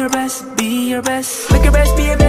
your best, be your best. Make your best, be your best